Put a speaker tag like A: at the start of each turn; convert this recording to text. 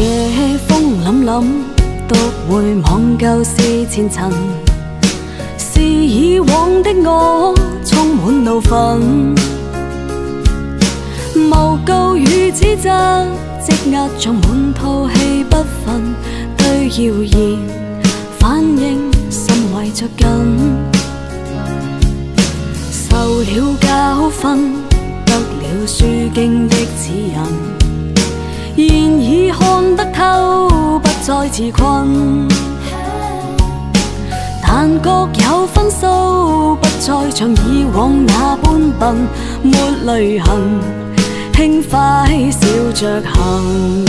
A: 夜风凛凛，独回望旧事前尘。是以往的我充满怒愤，诬告与指责积压像满肚气不愤，对谣言反应甚为着紧，受了教训，得了书经的指引，现，自困。但各有分数，不再像以往那般笨，没泪痕，轻快笑着行。